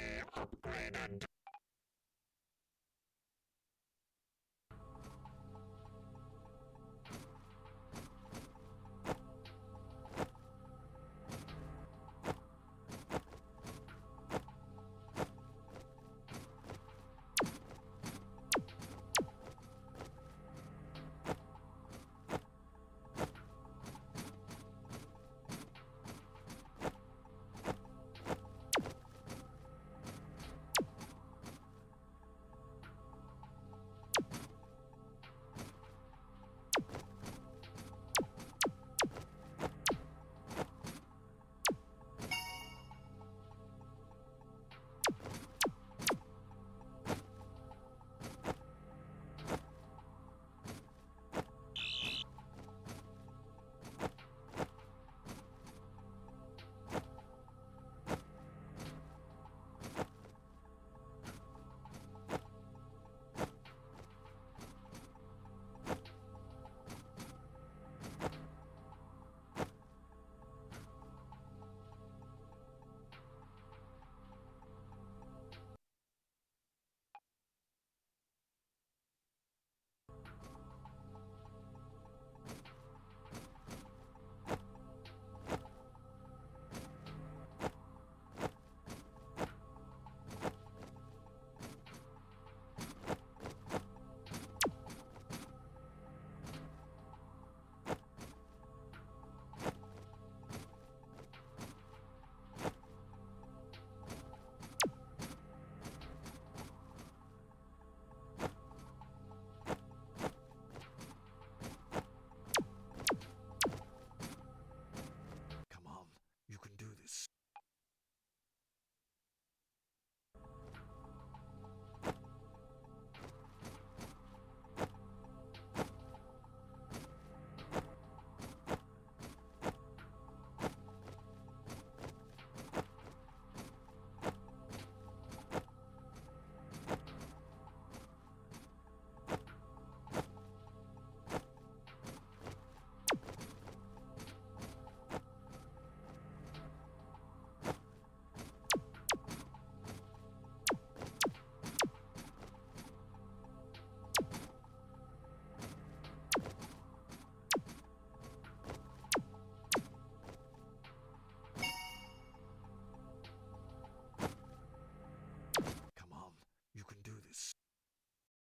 be upgraded.